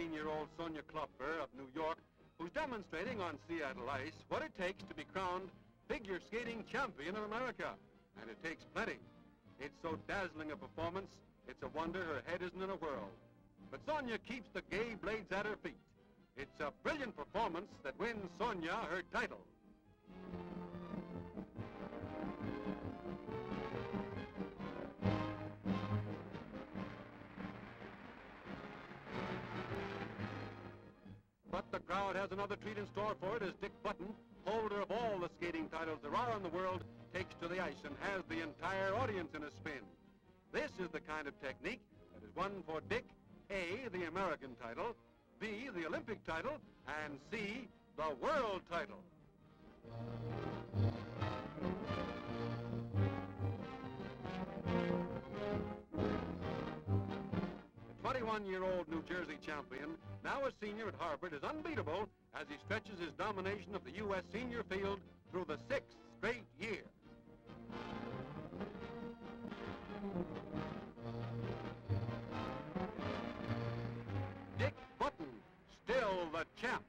16-year-old Sonya Klopfer of New York, who's demonstrating on Seattle ice what it takes to be crowned figure skating champion of America. And it takes plenty. It's so dazzling a performance, it's a wonder her head isn't in a whirl. But Sonya keeps the gay blades at her feet. It's a brilliant performance that wins Sonya her title. The crowd has another treat in store for it as Dick Button, holder of all the skating titles there are in the world, takes to the ice and has the entire audience in a spin. This is the kind of technique that is won for Dick, A, the American title, B, the Olympic title, and C, the world title. 21-year-old New Jersey champion, now a senior at Harvard, is unbeatable as he stretches his domination of the U.S. senior field through the sixth straight year. Dick Button, still the champ.